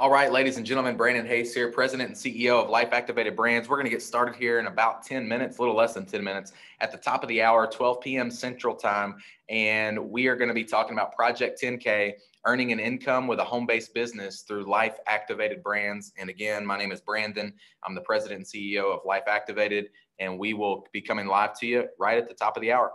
All right, ladies and gentlemen, Brandon Hayes here, President and CEO of Life Activated Brands. We're going to get started here in about 10 minutes, a little less than 10 minutes, at the top of the hour, 12 p.m. Central Time. And we are going to be talking about Project 10K, earning an income with a home based business through Life Activated Brands. And again, my name is Brandon. I'm the President and CEO of Life Activated, and we will be coming live to you right at the top of the hour.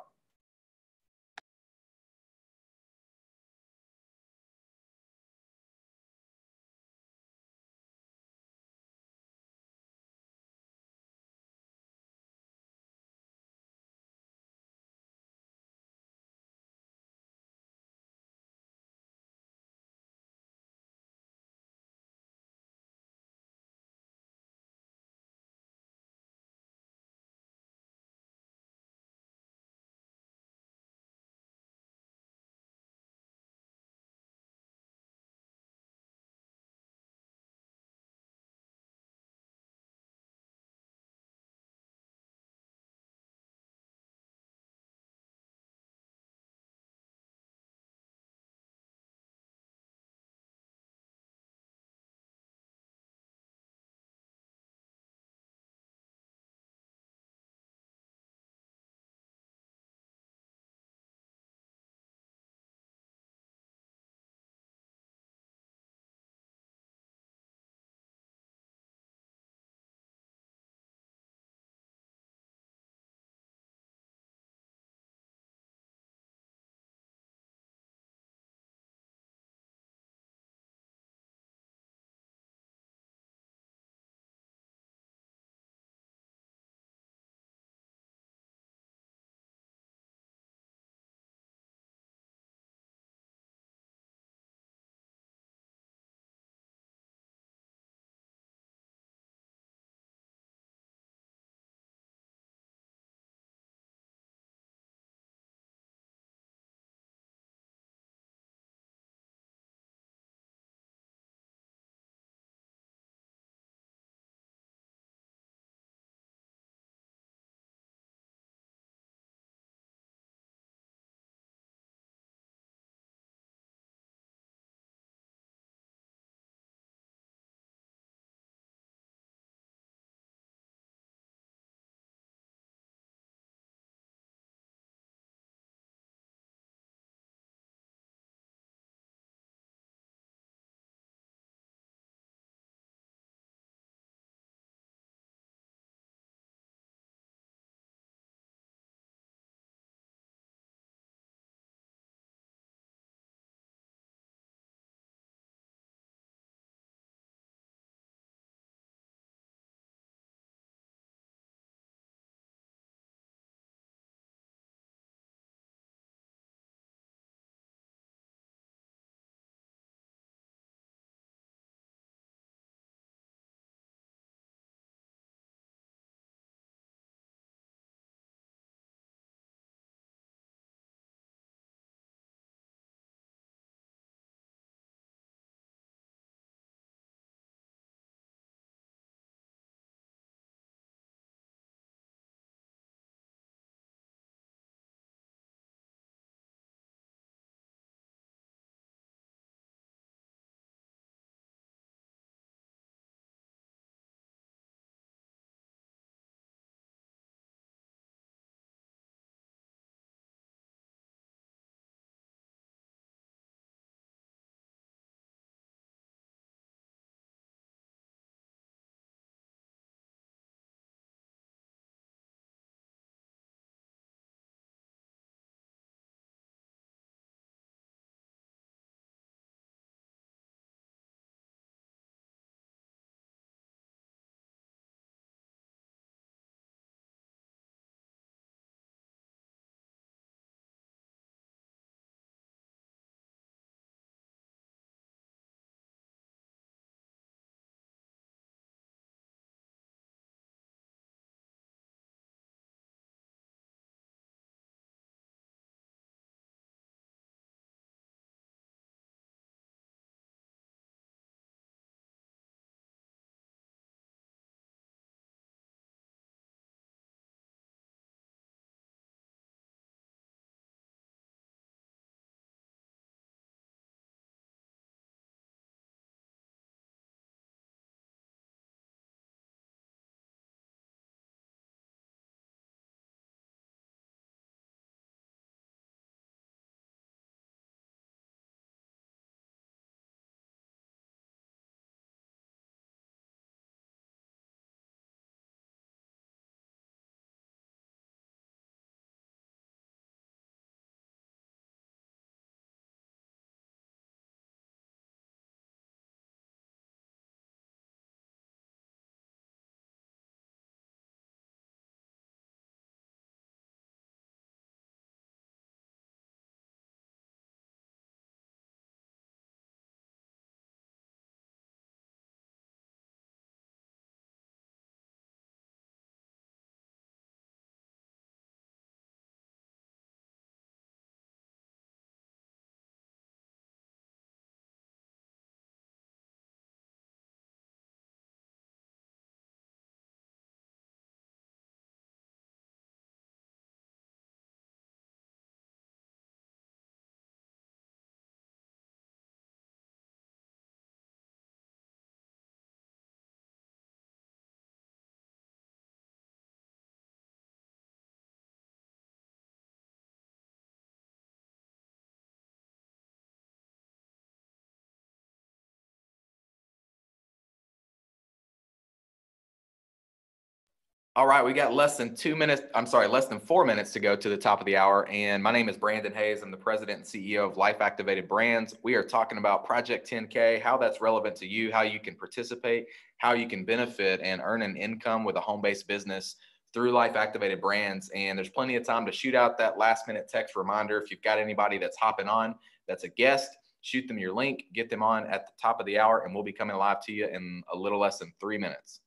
All right, we got less than two minutes. I'm sorry, less than four minutes to go to the top of the hour. And my name is Brandon Hayes. I'm the president and CEO of Life Activated Brands. We are talking about Project 10K, how that's relevant to you, how you can participate, how you can benefit and earn an income with a home based business through Life Activated Brands. And there's plenty of time to shoot out that last minute text reminder. If you've got anybody that's hopping on, that's a guest, shoot them your link, get them on at the top of the hour, and we'll be coming live to you in a little less than three minutes.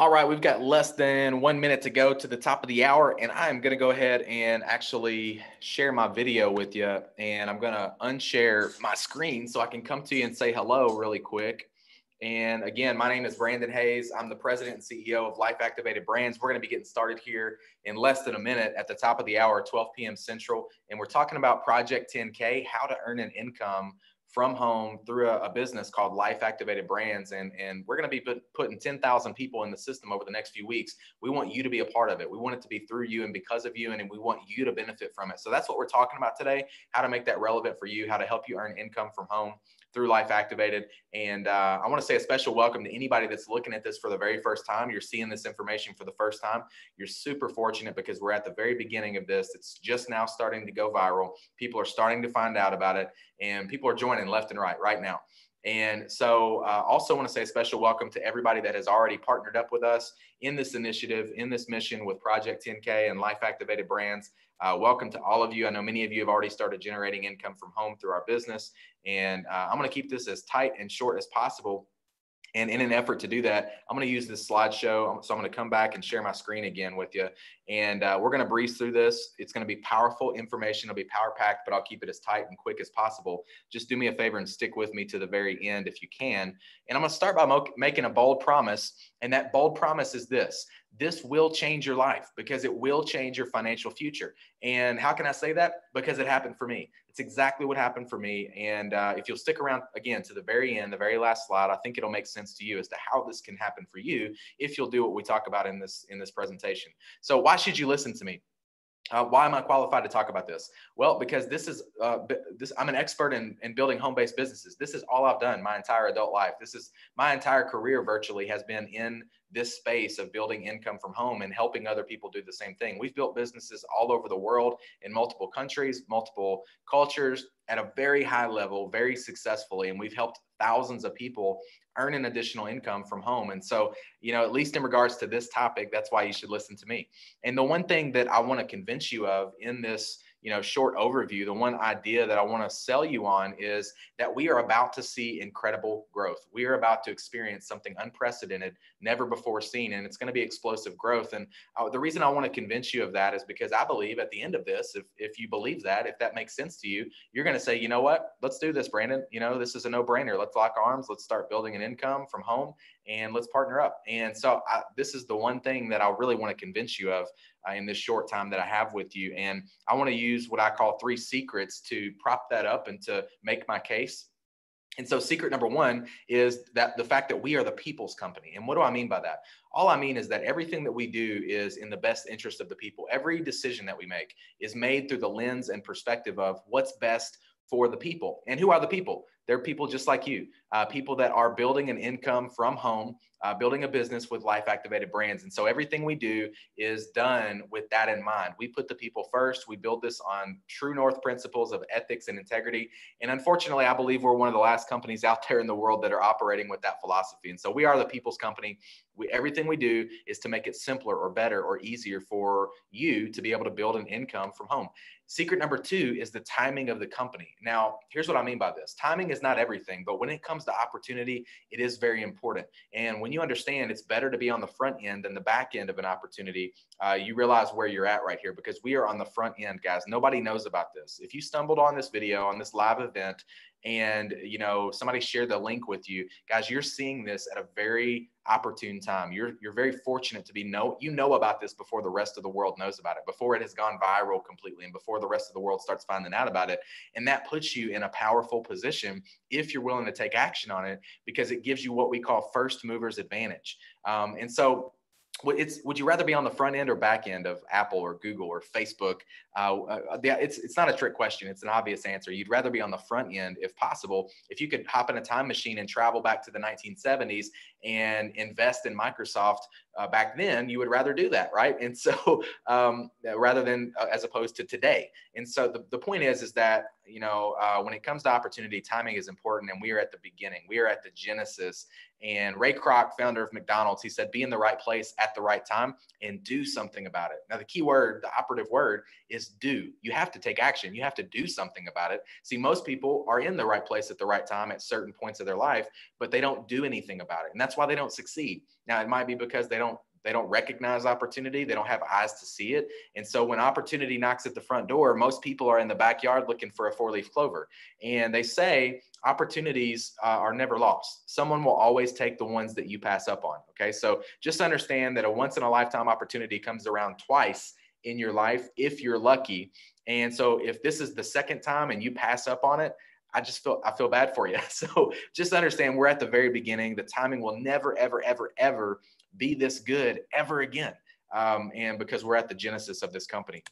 All right, we've got less than one minute to go to the top of the hour, and I'm going to go ahead and actually share my video with you. And I'm going to unshare my screen so I can come to you and say hello really quick. And again, my name is Brandon Hayes. I'm the president and CEO of Life Activated Brands. We're going to be getting started here in less than a minute at the top of the hour, 12 p.m. Central. And we're talking about Project 10K, how to earn an income from home through a, a, business called Life Activated Brands. And, and we're going to be put, putting 10,000 people in the system over the next few weeks. We want you to be a part of it. We want it to be through you and because of you, and we want you to benefit from it. So that's what we're talking about today how to make that relevant for you, how to help you earn income from home through Life Activated. And uh, I want to say a special welcome to anybody that's looking at this for the very first time. You're seeing this information for the first time. You're super fortunate because we're at the very beginning of this. It's just now starting to go viral. People are starting to find out about it, and people are joining left and right right now. And so, uh, also want to say a special welcome to everybody that has already partnered up with us in this initiative, in this mission with Project 10K and Life Activated Brands. Uh, welcome to all of you. I know many of you have already started generating income from home through our business. And uh, I'm going to keep this as tight and short as possible and in an effort to do that, I'm going to use this slideshow. So I'm going to come back and share my screen again with you. And uh, we're going to breeze through this. It's going to be powerful information. It'll be power packed, but I'll keep it as tight and quick as possible. Just do me a favor and stick with me to the very end if you can. And I'm going to start by making a bold promise. And that bold promise is this this will change your life because it will change your financial future. And how can I say that? Because it happened for me. It's exactly what happened for me. And uh, if you'll stick around again to the very end, the very last slide, I think it'll make sense to you as to how this can happen for you if you'll do what we talk about in this in this presentation. So why should you listen to me? Uh, why am I qualified to talk about this? Well, because this is uh, this. I'm an expert in, in building home-based businesses. This is all I've done my entire adult life. This is my entire career virtually has been in this space of building income from home and helping other people do the same thing. We've built businesses all over the world in multiple countries, multiple cultures at a very high level, very successfully. And we've helped thousands of people earn an additional income from home. And so, you know, at least in regards to this topic, that's why you should listen to me. And the one thing that I want to convince you of in this you know short overview, the one idea that I want to sell you on is that we are about to see incredible growth. We are about to experience something unprecedented, never before seen, and it's going to be explosive growth. And uh, the reason I want to convince you of that is because I believe at the end of this, if if you believe that, if that makes sense to you, you're going to say, you know what, let's do this, Brandon. You know, this is a no-brainer. Let's lock arms. Let's start building an income from home, and let's partner up. And so I, this is the one thing that I really want to convince you of uh, in this short time that I have with you. And I want to use what I call three secrets to prop that up and to make my case. And so, secret number one is that the fact that we are the people's company. And what do I mean by that? All I mean is that everything that we do is in the best interest of the people. Every decision that we make is made through the lens and perspective of what's best for the people. And who are the people? They're people just like you, uh, people that are building an income from home, uh, building a business with life activated brands. And so everything we do is done with that in mind. We put the people first. We build this on true north principles of ethics and integrity. And unfortunately, I believe we're one of the last companies out there in the world that are operating with that philosophy. And so we are the people's company. We, everything we do is to make it simpler or better or easier for you to be able to build an income from home. Secret number two is the timing of the company. Now, here's what I mean by this timing is not everything, but when it comes to opportunity, it is very important. And when you understand it's better to be on the front end than the back end of an opportunity, uh, you realize where you're at right here because we are on the front end, guys. Nobody knows about this. If you stumbled on this video, on this live event, and you know somebody shared the link with you. Guys you're seeing this at a very opportune time. You're you're very fortunate to be know you know about this before the rest of the world knows about it before it has gone viral completely and before the rest of the world starts finding out about it. And that puts you in a powerful position if you're willing to take action on it because it gives you what we call first movers advantage. Um, and so it's would you rather be on the front end or back end of Apple or Google or Facebook? Uh, uh, it's it's not a trick question. It's an obvious answer. You'd rather be on the front end if possible. If you could hop in a time machine and travel back to the 1970s and invest in Microsoft uh, back then, you would rather do that, right? And so um, rather than uh, as opposed to today. And so the, the point is is that you know uh, when it comes to opportunity, timing is important, and we are at the beginning. We are at the genesis, and Ray Kroc, founder of McDonald's, he said, be in the right place at the right time and do something about it. Now, the key word, the operative word is do. You have to take action. You have to do something about it. See, most people are in the right place at the right time at certain points of their life, but they don't do anything about it. And that's why they don't succeed. Now, it might be because they don't they don't recognize opportunity they don't have eyes to see it and so when opportunity knocks at the front door most people are in the backyard looking for a four leaf clover and they say opportunities uh, are never lost someone will always take the ones that you pass up on okay so just understand that a once in a lifetime opportunity comes around twice in your life if you're lucky and so if this is the second time and you pass up on it I just feel I feel bad for you. So just understand we're at the very beginning. The timing will never, ever, ever, ever be this good ever again. Um, and because we're at the genesis of this company.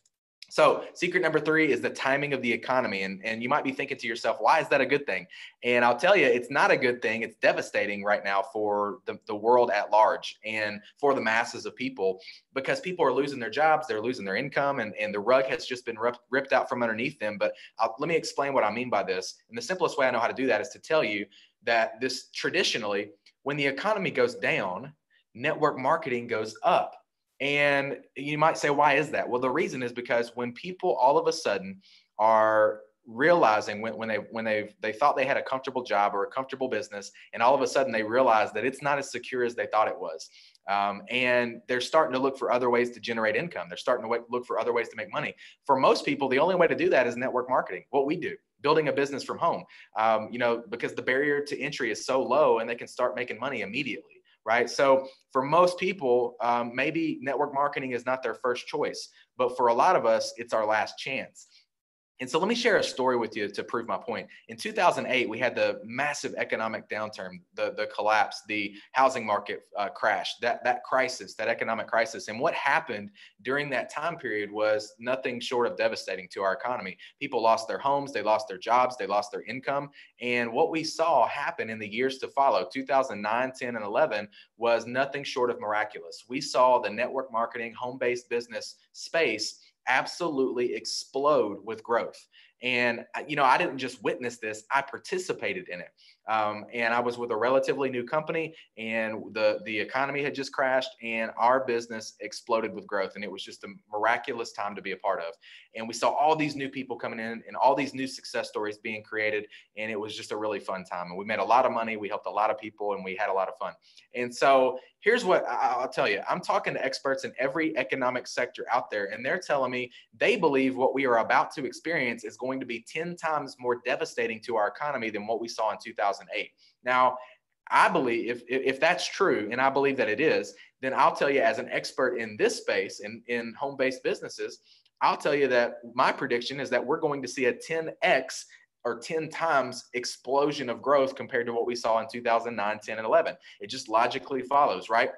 So, secret number three is the timing of the economy. And, and you might be thinking to yourself, why is that a good thing? And I'll tell you, it's not a good thing. It's devastating right now for the, the world at large and for the masses of people because people are losing their jobs, they're losing their income, and, and the rug has just been rip, ripped out from underneath them. But I'll, let me explain what I mean by this. And the simplest way I know how to do that is to tell you that this traditionally, when the economy goes down, network marketing goes up. And you might say, why is that? Well, the reason is because when people all of a sudden are realizing when, when they when they they thought they had a comfortable job or a comfortable business and all of a sudden they realize that it's not as secure as they thought it was. Um, and they're starting to look for other ways to generate income. They're starting to look for other ways to make money. For most people the only way to do that is network marketing what we do building a business from home. Um, you know because the barrier to entry is so low and they can start making money immediately right? So for most people, um, maybe network marketing is not their first choice, but for a lot of us, it's our last chance. And so let me share a story with you to prove my point. In 2008, we had the massive economic downturn, the, the collapse, the housing market uh, crash, that, that crisis, that economic crisis. And what happened during that time period was nothing short of devastating to our economy. People lost their homes, they lost their jobs, they lost their income. And what we saw happen in the years to follow, 2009, 10, and 11, was nothing short of miraculous. We saw the network marketing, home based business space absolutely explode with growth. And, uh, you know, I didn't just witness this, I participated in it. Um, and I was with a relatively new company, and the, the economy had just crashed, and our business exploded with growth. And it was just a miraculous time to be a part of. And we saw all these new people coming in and all these new success stories being created. And it was just a really fun time. And we made a lot of money, we helped a lot of people, and we had a lot of fun. And so here's what I'll tell you I'm talking to experts in every economic sector out there, and they're telling me they believe what we are about to experience is going to be 10 times more devastating to our economy than what we saw in 2008. Now, I believe if, if that's true, and I believe that it is, then I'll tell you as an expert in this space, in, in home based businesses, I'll tell you that my prediction is that we're going to see a 10x or 10 times explosion of growth compared to what we saw in 2009, 10, and 11. It just logically follows, right?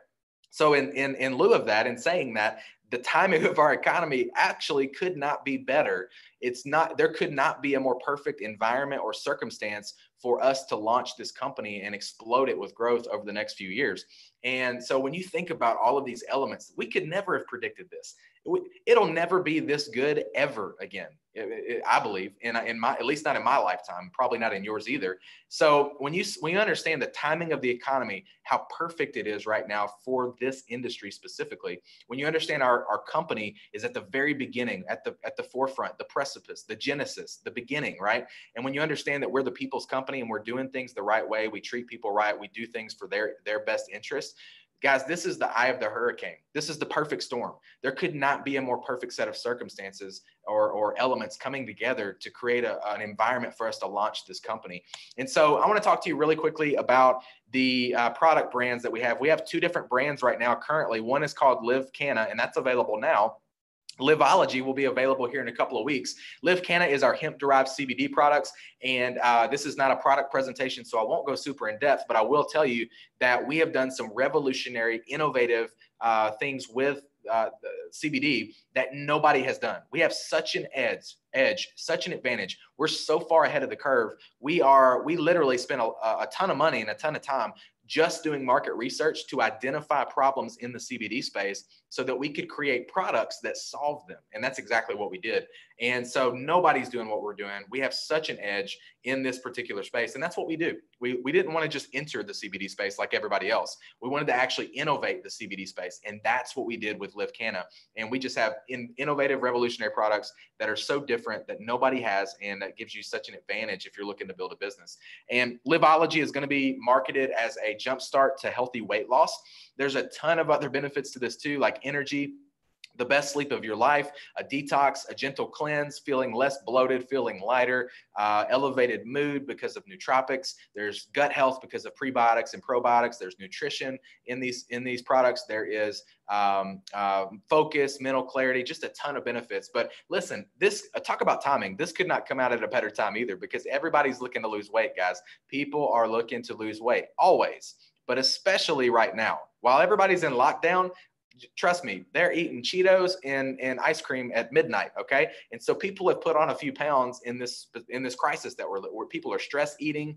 So, in, in, in lieu of that, in saying that, the timing of our economy actually could not be better. It's not, there could not be a more perfect environment or circumstance for us to launch this company and explode it with growth over the next few years. And so when you think about all of these elements, we could never have predicted this. It'll never be this good ever again. I believe, in in my at least not in my lifetime, probably not in yours either. So when you when you understand the timing of the economy, how perfect it is right now for this industry specifically, when you understand our our company is at the very beginning, at the at the forefront, the precipice, the genesis, the beginning, right? And when you understand that we're the people's company and we're doing things the right way, we treat people right, we do things for their their best interest Guys, this is the eye of the hurricane. This is the perfect storm. There could not be a more perfect set of circumstances or, or elements coming together to create a, an environment for us to launch this company. And so I want to talk to you really quickly about the uh, product brands that we have. We have two different brands right now currently. One is called Live Canna, and that's available now. Livology will be available here in a couple of weeks. Live Canna is our hemp derived CBD products. And uh, this is not a product presentation, so I won't go super in depth, but I will tell you that we have done some revolutionary, innovative uh, things with uh, CBD that nobody has done. We have such an edge, edge, such an advantage. We're so far ahead of the curve. We are, we literally spend a, a ton of money and a ton of time just doing market research to identify problems in the CBD space so that we could create products that solve them. And that's exactly what we did. And so nobody's doing what we're doing. We have such an edge in this particular space. And that's what we do. We, we didn't want to just enter the CBD space like everybody else. We wanted to actually innovate the CBD space. And that's what we did with Live Canna. And we just have in, innovative, revolutionary products that are so different that nobody has. And that gives you such an advantage if you're looking to build a business. And Livology is going to be marketed as a jumpstart to healthy weight loss. There's a ton of other benefits to this too, like energy, the best sleep of your life, a detox, a gentle cleanse, feeling less bloated, feeling lighter, uh, elevated mood because of nootropics. There's gut health because of prebiotics and probiotics. There's nutrition in these in these products. There is um, uh, focus, mental clarity, just a ton of benefits. But listen, this uh, talk about timing. This could not come out at a better time either because everybody's looking to lose weight, guys. People are looking to lose weight always but especially right now. While everybody's in lockdown, trust me, they're eating Cheetos and, and ice cream at midnight. Okay. And so people have put on a few pounds in this, in this crisis that we're, where people are stress eating.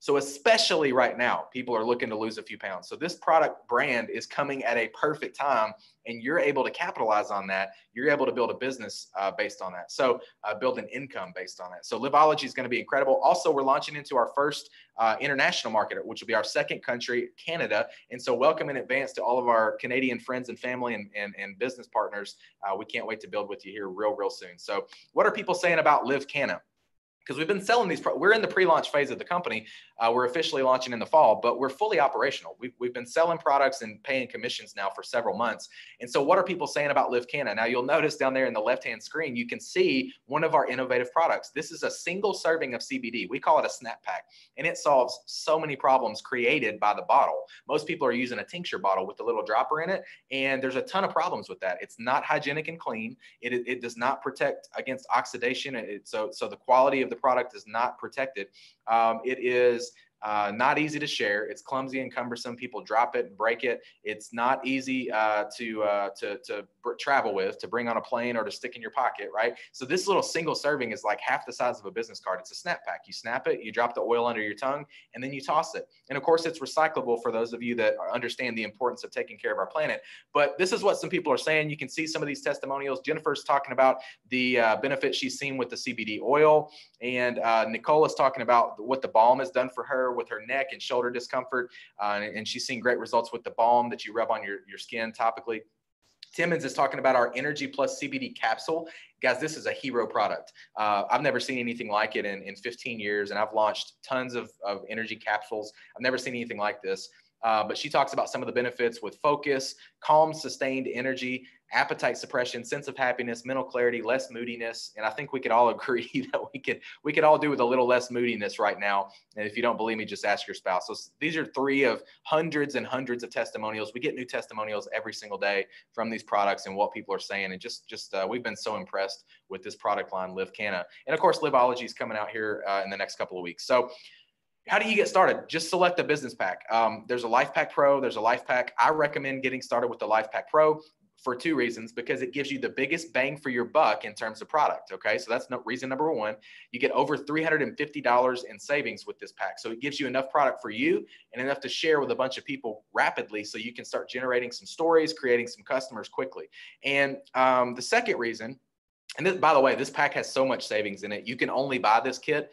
So especially right now, people are looking to lose a few pounds. So this product brand is coming at a perfect time, and you're able to capitalize on that. You're able to build a business uh, based on that. So uh, build an income based on that. So Livology is going to be incredible. Also, we're launching into our first uh, international market, which will be our second country, Canada. And so welcome in advance to all of our Canadian friends and family and, and, and business partners. Uh, we can't wait to build with you here real, real soon. So what are people saying about Live Canna? Because we've been selling these. Pro- we're in the pre-launch phase of the company. Uh, we're officially launching in the fall, but we're fully operational. We've, we've been selling products and paying commissions now for several months. And so, what are people saying about Live Canna? Now, you'll notice down there in the left-hand screen, you can see one of our innovative products. This is a single serving of CBD. We call it a snap pack, and it solves so many problems created by the bottle. Most people are using a tincture bottle with a little dropper in it, and there's a ton of problems with that. It's not hygienic and clean. It, it does not protect against oxidation. It, so, so the quality of the product is not protected. Um, it is Uh, not easy to share. It's clumsy and cumbersome. People drop it and break it. It's not easy uh, to uh, to to travel with, to bring on a plane, or to stick in your pocket, right? So this little single serving is like half the size of a business card. It's a snap pack. You snap it, you drop the oil under your tongue, and then you toss it. And of course, it's recyclable for those of you that understand the importance of taking care of our planet. But this is what some people are saying. You can see some of these testimonials. Jennifer's talking about the uh, benefits she's seen with the CBD oil, and uh, Nicole is talking about what the balm has done for her with her neck and shoulder discomfort. Uh, and, and she's seen great results with the balm that you rub on your, your skin topically. Timmons is talking about our Energy Plus CBD capsule. Guys, this is a hero product. Uh, I've never seen anything like it in, in 15 years, and I've launched tons of, of energy capsules. I've never seen anything like this. Uh, but she talks about some of the benefits with focus, calm, sustained energy, appetite suppression, sense of happiness, mental clarity, less moodiness. And I think we could all agree that we could we could all do with a little less moodiness right now. And if you don't believe me, just ask your spouse. So these are three of hundreds and hundreds of testimonials. We get new testimonials every single day from these products and what people are saying. And just just uh, we've been so impressed with this product line, Live Canna. And of course, Livology is coming out here uh, in the next couple of weeks. So how do you get started? Just select a business pack. Um, there's a Life Pack Pro. There's a Life Pack. I recommend getting started with the Life Pack Pro for two reasons because it gives you the biggest bang for your buck in terms of product. Okay. So that's no, reason number one. You get over $350 in savings with this pack. So it gives you enough product for you and enough to share with a bunch of people rapidly so you can start generating some stories, creating some customers quickly. And um, the second reason, and this, by the way, this pack has so much savings in it. You can only buy this kit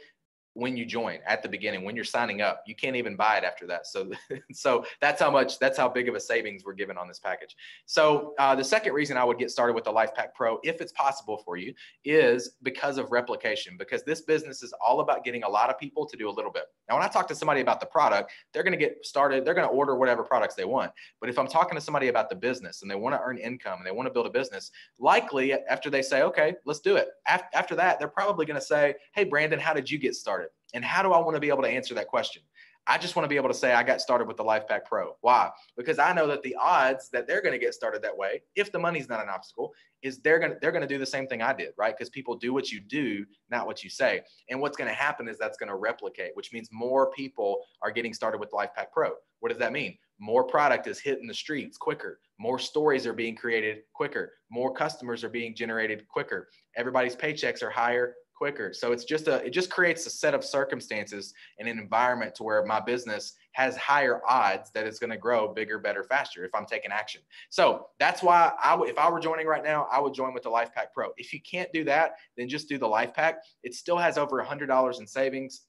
when you join at the beginning when you're signing up you can't even buy it after that. So so that's how much that's how big of a savings we're given on this package. So uh, the second reason i would get started with the life pack pro if it's possible for you is because of replication because this business is all about getting a lot of people to do a little bit. Now when i talk to somebody about the product they're going to get started they're going to order whatever products they want. But if i'm talking to somebody about the business and they want to earn income and they want to build a business likely after they say okay let's do it. After that they're probably going to say hey brandon how did you get started and how do I want to be able to answer that question? I just want to be able to say I got started with the Life Pack Pro. Why? Because I know that the odds that they're going to get started that way, if the money's not an obstacle, is they're going to they're going to do the same thing I did, right? Because people do what you do, not what you say. And what's going to happen is that's going to replicate, which means more people are getting started with Life Pack Pro. What does that mean? More product is hitting the streets quicker. More stories are being created quicker. More customers are being generated quicker. Everybody's paychecks are higher quicker. So it's just a it just creates a set of circumstances and an environment to where my business has higher odds that it's going to grow bigger, better, faster if I'm taking action. So that's why I w- if I were joining right now, I would join with the Life Pack Pro. If you can't do that, then just do the Life Pack. It still has over a $100 in savings.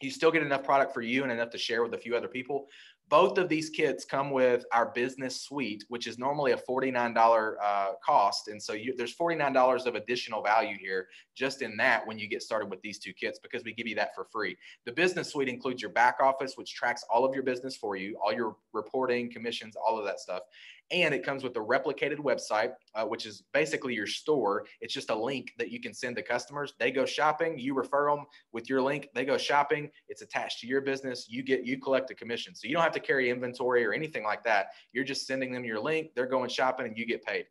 You still get enough product for you and enough to share with a few other people. Both of these kits come with our business suite, which is normally a $49 uh, cost. And so you, there's $49 of additional value here just in that when you get started with these two kits because we give you that for free. The business suite includes your back office, which tracks all of your business for you, all your reporting, commissions, all of that stuff and it comes with a replicated website, uh, which is basically your store. It's just a link that you can send to customers. They go shopping, you refer them with your link. They go shopping. It's attached to your business. You get you collect a commission, so you don't have to carry inventory or anything like that. You're just sending them your link. They're going shopping, and you get paid.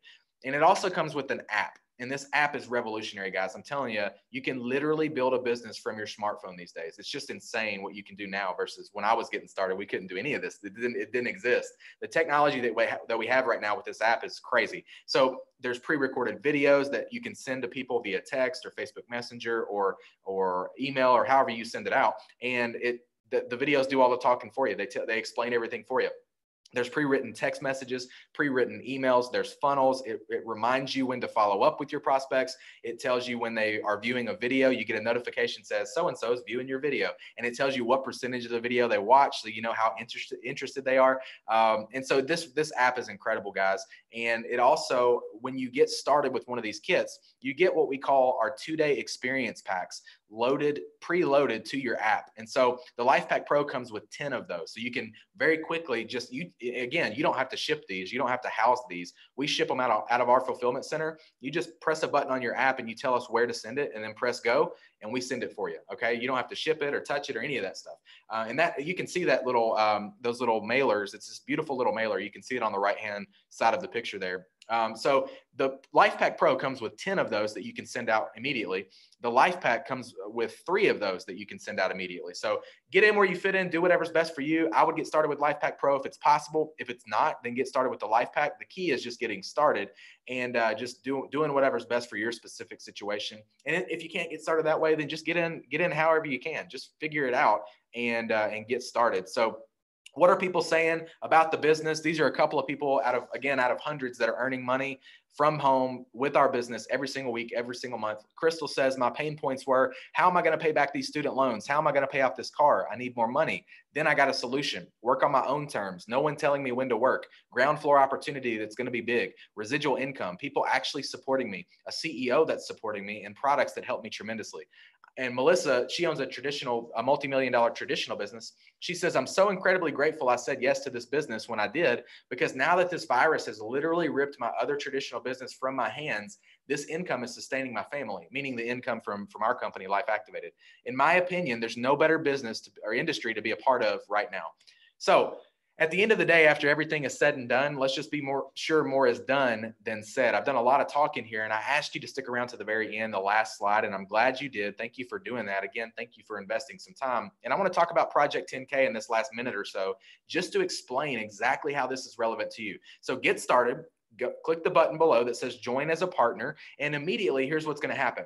And it also comes with an app. And this app is revolutionary, guys. I'm telling you, you can literally build a business from your smartphone these days. It's just insane what you can do now versus when I was getting started. We couldn't do any of this. It didn't, it didn't exist. The technology that we, ha- that we have right now with this app is crazy. So there's pre-recorded videos that you can send to people via text or Facebook Messenger or or email or however you send it out. And it the, the videos do all the talking for you. They, t- they explain everything for you there's pre-written text messages pre-written emails there's funnels. It, it, reminds you when to follow up with your prospects. It tells you when they are viewing a video. You get a notification says so and so is viewing your video. And it tells you what percentage of the video they watch so you know how interested interested they are. Um, and so this this app is incredible guys. And it also when you get started with one of these kits you get what we call our two-day experience packs loaded, preloaded to your app. And so the Life Pack Pro comes with 10 of those. So you can very quickly just you again, you don't have to ship these, you don't have to house these. We ship them out of, out of our fulfillment center. You just press a button on your app and you tell us where to send it and then press go and we send it for you. Okay. You don't have to ship it or touch it or any of that stuff. Uh, and that you can see that little um, those little mailers. It's this beautiful little mailer. You can see it on the right hand side of the picture there. Um, so the LifePak Pro comes with 10 of those that you can send out immediately. The LifePak comes with three of those that you can send out immediately. So get in where you fit in, do whatever's best for you. I would get started with LifePak Pro if it's possible. If it's not, then get started with the LifePak. The key is just getting started and uh, just do, doing whatever's best for your specific situation. And if you can't get started that way, then just get in, get in however you can. Just figure it out and uh, and get started. So what are people saying about the business? These are a couple of people out of, again, out of hundreds that are earning money from home with our business every single week, every single month. Crystal says, My pain points were, How am I going to pay back these student loans? How am I going to pay off this car? I need more money. Then I got a solution work on my own terms. No one telling me when to work. Ground floor opportunity that's going to be big. Residual income. People actually supporting me. A CEO that's supporting me and products that help me tremendously and Melissa, she owns a traditional, a multi-million dollar traditional business. She says, I'm so incredibly grateful I said yes to this business when I did, because now that this virus has literally ripped my other traditional business from my hands, this income is sustaining my family, meaning the income from, from our company, Life Activated. In my opinion, there's no better business to, or industry to be a part of right now. So at the end of the day, after everything is said and done, let's just be more sure more is done than said. I've done a lot of talking here and I asked you to stick around to the very end, the last slide, and I'm glad you did. Thank you for doing that. Again, thank you for investing some time. And I want to talk about Project 10K in this last minute or so, just to explain exactly how this is relevant to you. So get started, go, click the button below that says join as a partner, and immediately here's what's going to happen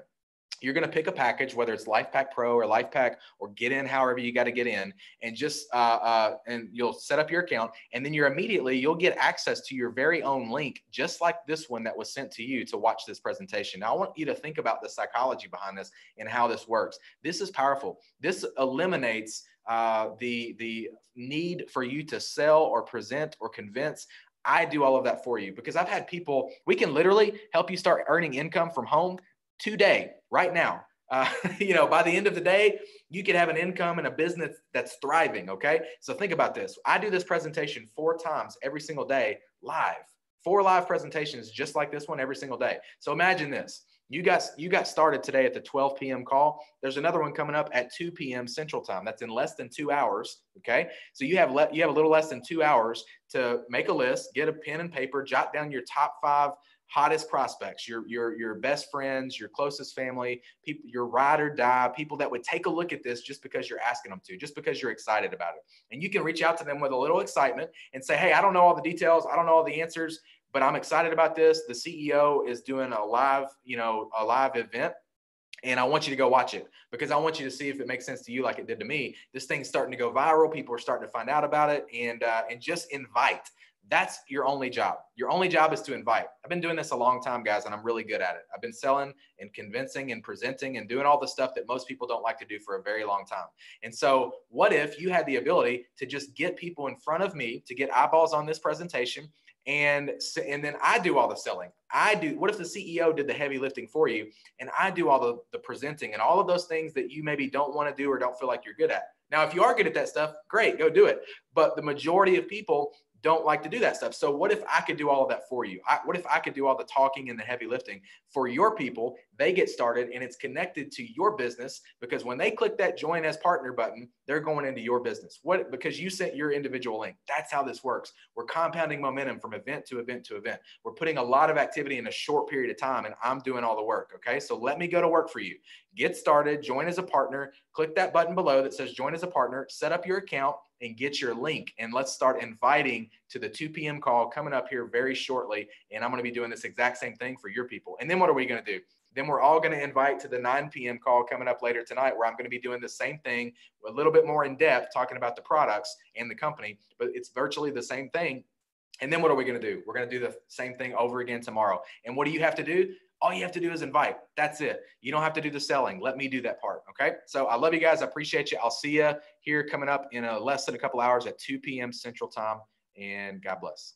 you're going to pick a package, whether it's LifePak Pro or LifePak or get in, however you got to get in, and just uh, uh, and you'll set up your account, and then you're immediately you'll get access to your very own link, just like this one that was sent to you to watch this presentation. Now, I want you to think about the psychology behind this and how this works. This is powerful. This eliminates uh, the the need for you to sell or present or convince. I do all of that for you because I've had people. We can literally help you start earning income from home today, right now. Uh, you know, by the end of the day, you could have an income and a business that's thriving. Okay. So think about this. I do this presentation four times every single day live, four live presentations just like this one every single day. So imagine this. You got you got started today at the 12 p.m. call. There's another one coming up at 2 p.m. Central Time. That's in less than two hours. Okay, so you have le- you have a little less than two hours to make a list, get a pen and paper, jot down your top five hottest prospects, your your your best friends, your closest family, people, your ride or die, people that would take a look at this just because you're asking them to, just because you're excited about it. And you can reach out to them with a little excitement and say, "Hey, I don't know all the details, I don't know all the answers, but I'm excited about this. The CEO is doing a live, you know, a live event." and I want you to go watch it because I want you to see if it makes sense to you like it did to me. This thing's starting to go viral. People are starting to find out about it, and uh, and just invite. That's your only job. Your only job is to invite. I've been doing this a long time, guys, and I'm really good at it. I've been selling and convincing and presenting and doing all the stuff that most people don't like to do for a very long time. And so, what if you had the ability to just get people in front of me to get eyeballs on this presentation and and then I do all the selling. I do. What if the CEO did the heavy lifting for you, and I do all the the presenting and all of those things that you maybe don't want to do or don't feel like you're good at? Now, if you are good at that stuff, great, go do it. But the majority of people don't like to do that stuff. So what if I could do all of that for you? I, what if I could do all the talking and the heavy lifting for your people? They get started and it's connected to your business because when they click that join as partner button, they're going into your business. What because you sent your individual link. That's how this works. We're compounding momentum from event to event to event. We're putting a lot of activity in a short period of time and I'm doing all the work, okay? So let me go to work for you. Get started, join as a partner, click that button below that says join as a partner, set up your account and get your link. And let's start inviting to the 2 p.m. call coming up here very shortly. And I'm going to be doing this exact same thing for your people. And then what are we going to do? Then we're all going to invite to the 9 p.m. call coming up later tonight, where I'm going to be doing the same thing, a little bit more in depth, talking about the products and the company, but it's virtually the same thing. And then what are we going to do? We're going to do the same thing over again tomorrow. And what do you have to do? All you have to do is invite. That's it. You don't have to do the selling. Let me do that part. Okay. So I love you guys. I appreciate you. I'll see you here coming up in a less than a couple hours at 2 p.m. Central Time. And God bless.